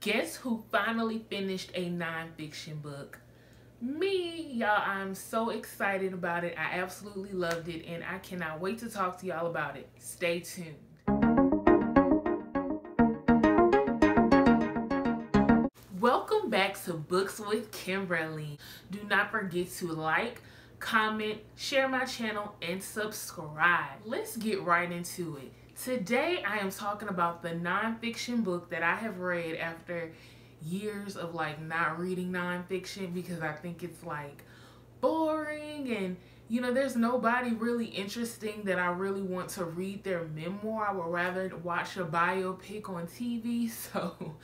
Guess who finally finished a nonfiction book? Me, y'all. I'm so excited about it. I absolutely loved it and I cannot wait to talk to y'all about it. Stay tuned. Welcome back to Books with Kimberly. Do not forget to like, comment, share my channel, and subscribe. Let's get right into it. Today I am talking about the nonfiction book that I have read after years of like not reading nonfiction because I think it's like boring and you know there's nobody really interesting that I really want to read their memoir. I would rather watch a biopic on TV so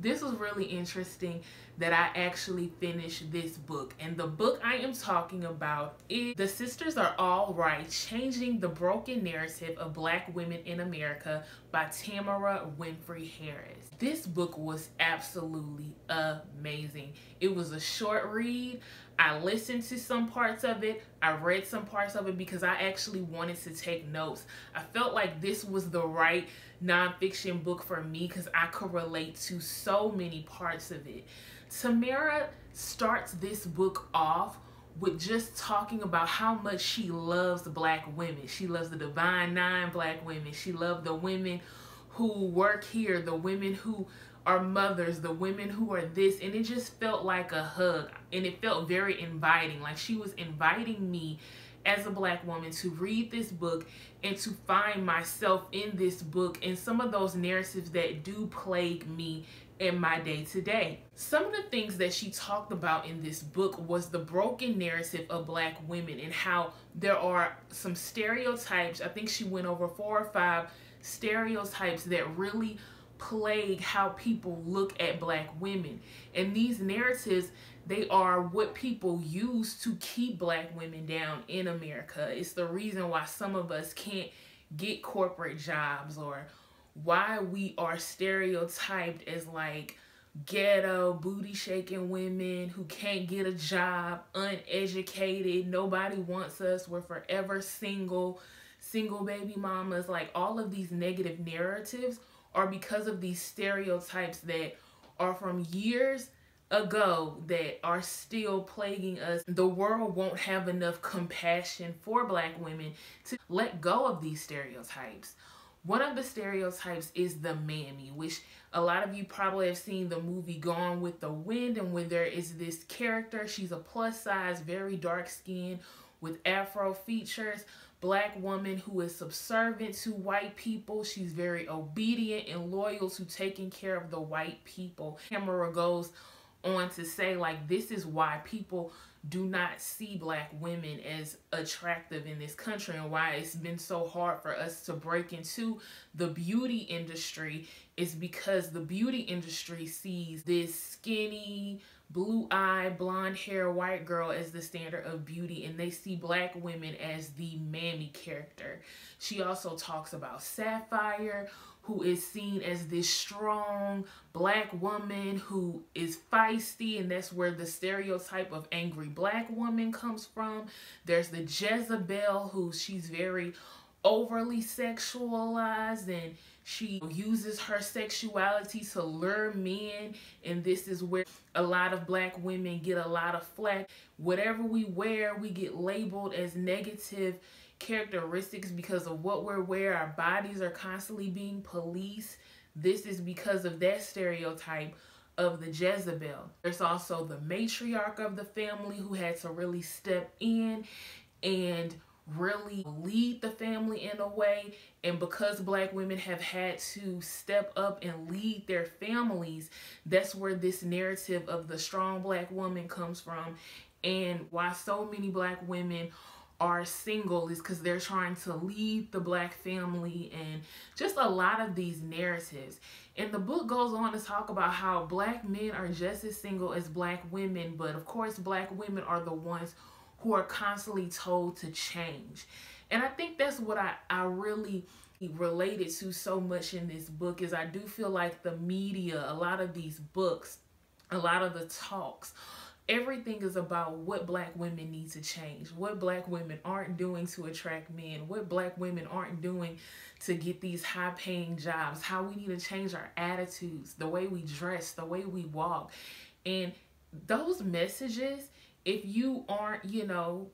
this was really interesting that I actually finished this book. And the book I am talking about is The Sisters Are Alright, Changing the Broken Narrative of Black Women in America by Tamara Winfrey Harris. This book was absolutely amazing. It was a short read. I listened to some parts of it. I read some parts of it because I actually wanted to take notes. I felt like this was the right nonfiction book for me because I could relate to so many parts of it. Tamara starts this book off with just talking about how much she loves black women. She loves the Divine Nine black women. She loved the women who work here, the women who are mothers, the women who are this, and it just felt like a hug and it felt very inviting. Like she was inviting me as a black woman to read this book and to find myself in this book and some of those narratives that do plague me in my day to day. Some of the things that she talked about in this book was the broken narrative of black women and how there are some stereotypes. I think she went over four or five stereotypes that really plague how people look at black women. And these narratives, they are what people use to keep black women down in America. It's the reason why some of us can't get corporate jobs or why we are stereotyped as like ghetto booty shaking women who can't get a job, uneducated, nobody wants us, we're forever single, single baby mamas, like all of these negative narratives are because of these stereotypes that are from years ago that are still plaguing us. The world won't have enough compassion for black women to let go of these stereotypes. One of the stereotypes is the mammy, which a lot of you probably have seen the movie Gone with the Wind and when there is this character, she's a plus size, very dark skinned with afro features, black woman who is subservient to white people. She's very obedient and loyal to taking care of the white people. Tamara goes on to say like this is why people do not see black women as attractive in this country and why it's been so hard for us to break into the beauty industry is because the beauty industry sees this skinny blue eye, blonde hair, white girl as the standard of beauty, and they see black women as the mammy character. She also talks about Sapphire, who is seen as this strong black woman who is feisty, and that's where the stereotype of angry black woman comes from. There's the Jezebel, who she's very overly sexualized and she uses her sexuality to lure men. And this is where a lot of black women get a lot of flack. Whatever we wear we get labeled as negative characteristics because of what we're wearing. Our bodies are constantly being policed. This is because of that stereotype of the Jezebel. There's also the matriarch of the family who had to really step in and really lead the family in a way. And because black women have had to step up and lead their families that's where this narrative of the strong black woman comes from. And why so many black women are single is because they're trying to lead the black family and just a lot of these narratives. And the book goes on to talk about how black men are just as single as black women but of course black women are the ones who are constantly told to change. And I think that's what I, I really related to so much in this book is I do feel like the media, a lot of these books, a lot of the talks, everything is about what black women need to change, what black women aren't doing to attract men, what black women aren't doing to get these high paying jobs, how we need to change our attitudes, the way we dress, the way we walk. And those messages, if you aren't, you know,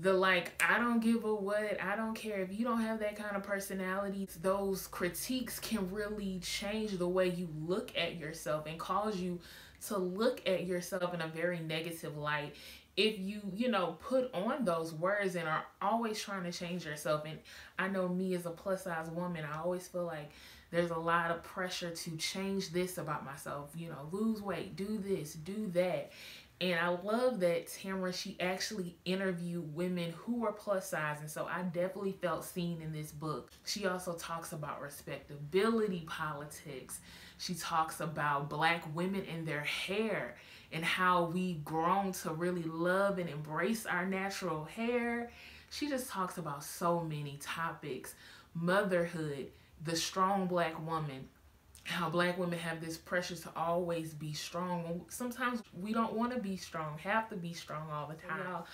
the like i don't give a what i don't care. If you don't have that kind of personality those critiques can really change the way you look at yourself and cause you to look at yourself in a very negative light. If you you know put on those words and are always trying to change yourself and i know me as a plus size woman i always feel like there's a lot of pressure to change this about myself you know lose weight do this do that and I love that Tamara, she actually interviewed women who were plus size. And so I definitely felt seen in this book. She also talks about respectability politics. She talks about black women and their hair and how we've grown to really love and embrace our natural hair. She just talks about so many topics. Motherhood, the strong black woman, how black women have this pressure to always be strong. Sometimes we don't want to be strong, have to be strong all the time.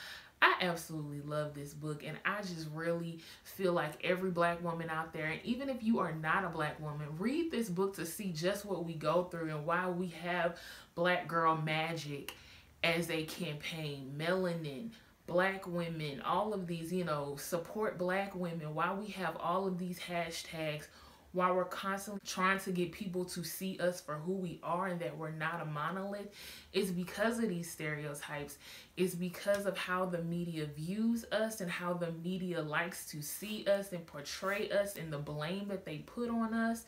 I absolutely love this book and I just really feel like every black woman out there, and even if you are not a black woman, read this book to see just what we go through and why we have Black Girl Magic as a campaign, melanin, black women, all of these, you know, support black women, why we have all of these hashtags while we're constantly trying to get people to see us for who we are and that we're not a monolith is because of these stereotypes. It's because of how the media views us and how the media likes to see us and portray us and the blame that they put on us.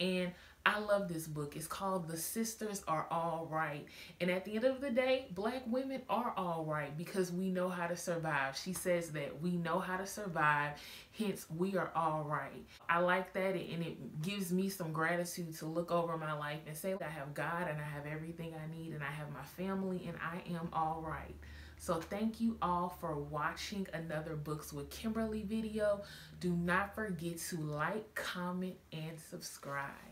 And I love this book. It's called The Sisters Are Alright. And at the end of the day, black women are all right because we know how to survive. She says that we know how to survive, hence we are all right. I like that and it gives me some gratitude to look over my life and say I have God and I have everything I need and I have my family and I am all right. So thank you all for watching another Books with Kimberly video. Do not forget to like, comment, and subscribe.